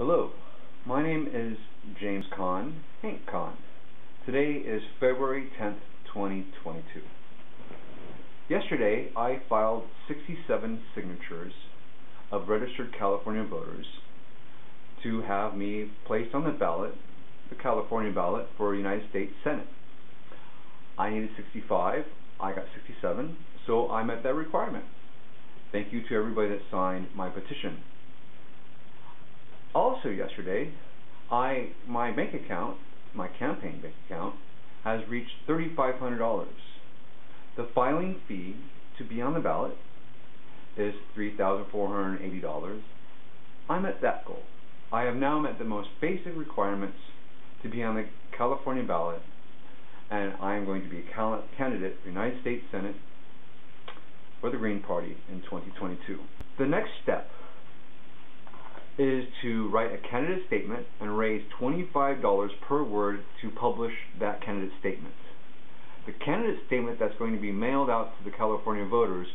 Hello, my name is James Conn, Henk Conn. Today is February 10th, 2022. Yesterday, I filed 67 signatures of registered California voters to have me placed on the ballot, the California ballot for United States Senate. I needed 65, I got 67, so I met that requirement. Thank you to everybody that signed my petition also yesterday, I my bank account, my campaign bank account, has reached $3,500. The filing fee to be on the ballot is $3,480. I'm at that goal. I have now met the most basic requirements to be on the California ballot, and I am going to be a candidate for United States Senate for the Green Party in 2022. The next step is to write a candidate statement and raise $25 per word to publish that candidate statement. The candidate statement that's going to be mailed out to the California voters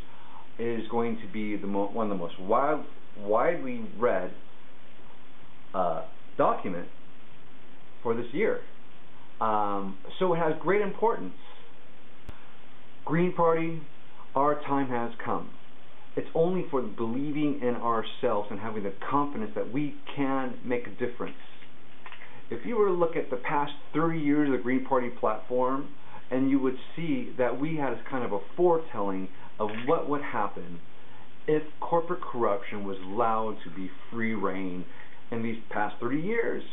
is going to be the one of the most widely read uh, document for this year. Um, so it has great importance. Green Party, our time has come. It's only for believing in ourselves and having the confidence that we can make a difference. If you were to look at the past 30 years of the Green Party platform, and you would see that we had kind of a foretelling of what would happen if corporate corruption was allowed to be free reign in these past 30 years.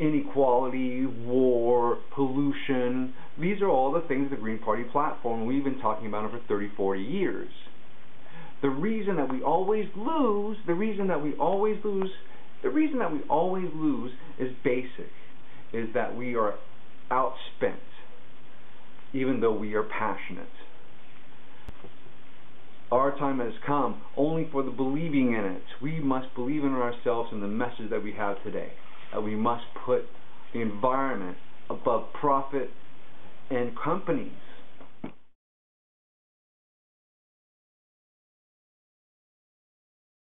Inequality, war, pollution, these are all the things the Green Party platform. We've been talking about it for 30, 40 years the reason that we always lose, the reason that we always lose, the reason that we always lose is basic, is that we are outspent, even though we are passionate. Our time has come only for the believing in it. We must believe in ourselves and the message that we have today. That we must put the environment above profit and companies